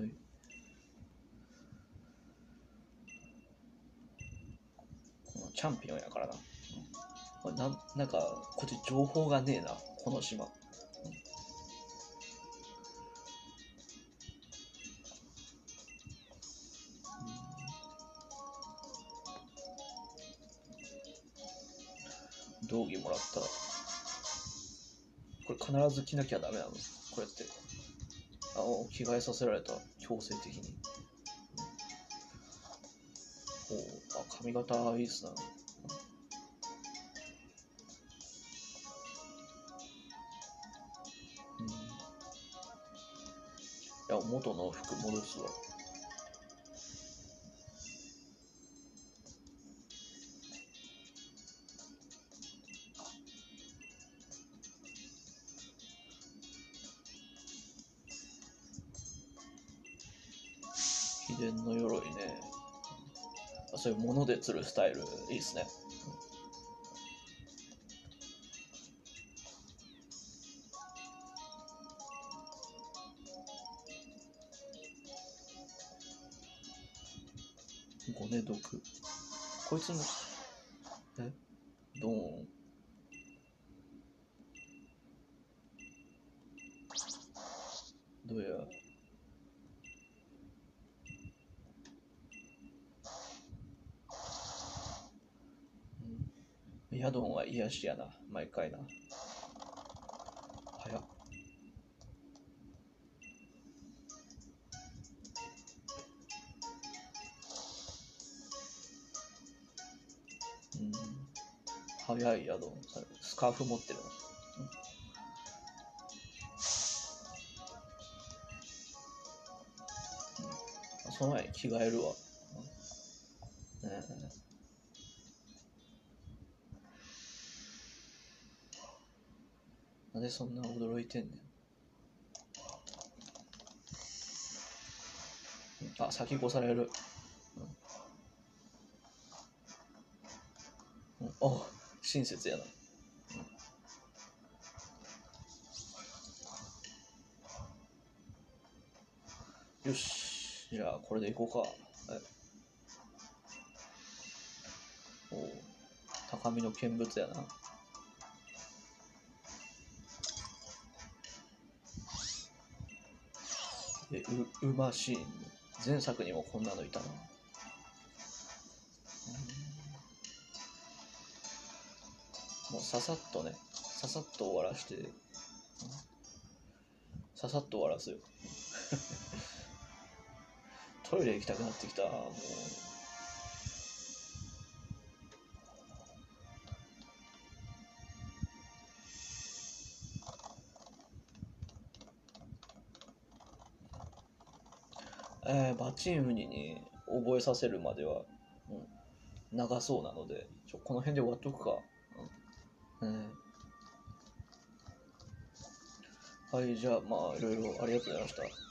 はい、このチャンピオンやからな。こななんか、こっち情報がねえな、この島。道着もらったら。これ必ず着なきゃダメなの？これって。あ、着替えさせられた。強制的に。おあ、髪型いいっすな。うん。いや、元の服戻すわ。伝の鎧ね。そういうもので釣るスタイル、いいっすね。ごね毒。こいつの、え？ドーン。どうや？ヤドンは癒しやな、毎回な。早っ。うん。早いヤドン。スカーフ持ってるな。うんその前に着替えるわ。うんねえなんでそんな驚いてんねん。あ、先越される。うん。うん、お親切やな。うんよし。じゃあ、これでいこうか。はい。お高みの見物やな。え、う、うまシーン。前作にもこんなのいたな。もうささっとね、ささっと終わらして、ささっと終わらすよ。トイレ行きたくなってきた。もう。えー、バチームにに覚えさせるまでは、うん、長そうなので、ちょこの辺で終わっとくか。うんはい、じゃあ、まあ、いろいろありがとうございました。